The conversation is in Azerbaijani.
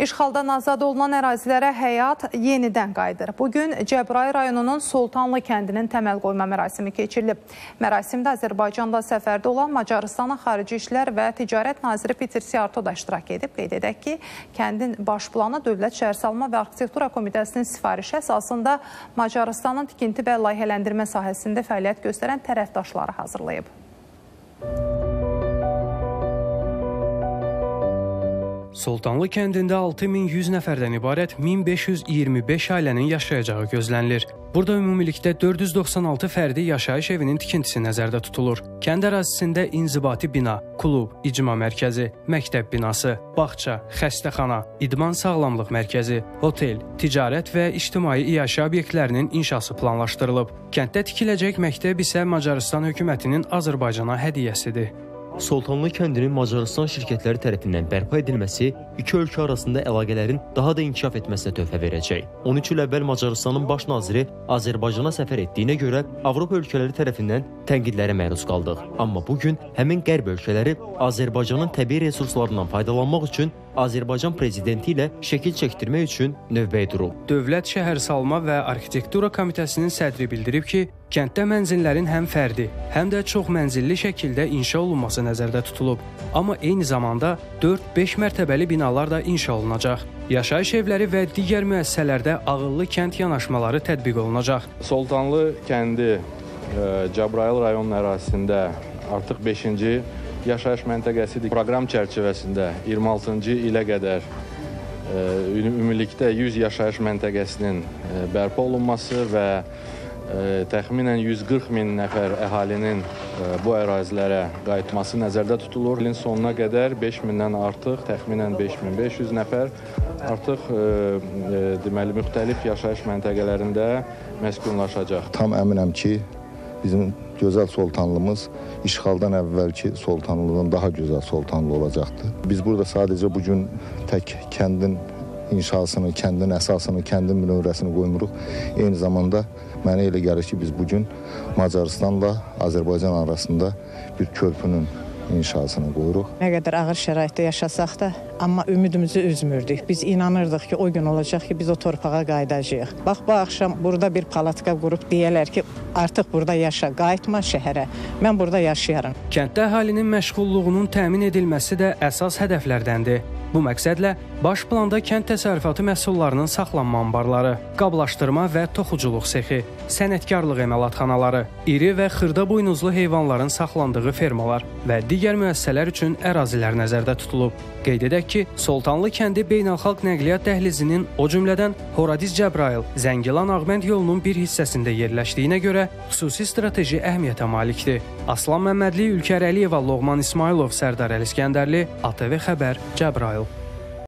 İşğaldan azad olunan ərazilərə həyat yenidən qayıdır. Bugün Cəbrayıl rayonunun Sultanlı kəndinin təməl qoyma mərasimi keçirilib. Mərasimdə Azərbaycanda səfərdə olan Macarıstanın Xarici İşlər və Ticarət naziri Peter Siarto da iştirak edib. Qeyd edək ki, kəndin baş planı Dövlət Şəhərsalma və Arxitektura Komitəsinin sifarişi əsasında Macarıstanın tikinti və layihələndirmə sahəsində fəaliyyət göstərən tərəfdaşları hazırlayıb. Sultanlı kəndində 6100 nəfərdən ibarət 1525 ailənin yaşayacağı gözlənilir. Burada ümumilikdə 496 fərdi yaşayış evinin tikintisi nəzərdə tutulur. Kənd ərazisində inzibati bina, klub, icma mərkəzi, məktəb binası, bağça, xəstəxana, idman sağlamlıq mərkəzi, otel, ticarət və ictimai iaşə obyektlərinin inşası planlaşdırılıb. Kənddə tikiləcək məktəb isə Macarıstan hökumətinin Azərbaycana hədiyyəsidir. Sultanlı kəndinin Macarıstan şirkətləri tərəfindən bərpa edilməsi iki ölkə arasında əlaqələrin daha da inkişaf etməsinə töhfə verəcək. 13 il əvvəl Macarıstanın baş naziri Azərbaycana səfər etdiyinə görə Avropa ölkələri tərəfindən tənqidlərə məruz qaldıq. Amma bu gün həmin qərb ölkələri Azərbaycanın təbii resurslarından faydalanmaq üçün Azərbaycan prezidenti ilə şəkil çəkdirmək üçün növbəyə durub. Dövlət Şəhərsalma və Arxitektura Komitəsinin sədri bildirib ki, kənddə mənzillərin həm fərdi, həm də çox mənzilli şəkildə inşa olunması nəzərdə tutulub. Amma eyni zamanda 4-5 mərtəbəli binalar da inşa olunacaq. Yaşayış evləri və digər müəssisələrdə ağıllı kənd yanaşmaları tətbiq olunacaq. Sultanlı kəndi Cəbrayıl rayon ərazisində artıq 5-ci yaşayış məntəqəsidir. Proqram çərçivəsində 26-cı ilə qədər ümumilikdə 100 yaşayış məntəqəsinin bərpa olunması və təxminən 140 min nəfər əhalinin bu ərazilərə qayıtması nəzərdə tutulur. İlin sonuna qədər 5 mindən artıq, təxminən 5500 nəfər artıq deməli müxtəlif yaşayış məntəqələrində məskunlaşacaq. Tam əminəm ki, bizim gözəl sultanlığımız işğaldan əvvəlki sultanlığın daha gözəl sultanlığı olacaqdır. Biz burada sadəcə bu gün tək kəndin inşasını, kəndin əsasını, kəndin bünövrəsini qoymuruq. Eyni zamanda mənə elə gəlir ki, biz bu gün Macarıstanla Azərbaycan arasında bir körpünün inşasını qoyuruq. Nə qədər ağır şəraitdə yaşasaq da, amma ümidimizi üzmürdük. Biz inanırdıq ki, o gün olacaq ki, biz o torpağa qayıdacağıq. Bax, bu axşam burada bir palatka qurub deyərlər ki, artıq burada yaşa, qayıtma şəhərə. Mən burada yaşayaram. Kənddə əhalinin məşğulluğunun təmin edilməsi də əsas hədəflərdəndir. Bu məqsədlə baş planda kənd təsərrüfatı məhsullarının saxlanma anbarları, qablaşdırma və toxuculuq sexi, sənətkarlıq əməlatxanaları, iri və xırda buynuzlu heyvanların saxlandığı fermalar və digər müəssisələr üçün ərazilər nəzərdə tutulub. Qeyd edək ki, Sultanlı kəndi beynəlxalq nəqliyyat dəhlizinin, o cümlədən Horadiz Cəbrayıl, Zəngilan Ağbənd yolunun bir hissəsində yerləşdiyinə görə xüsusi strateji əhəmiyyətə malikdir. Aslan Məmmədli, Ülkər Əliyeva, Loğman İsmailov, Sərdar Əliskəndərli, ATV xəbər, Cəbrayıl.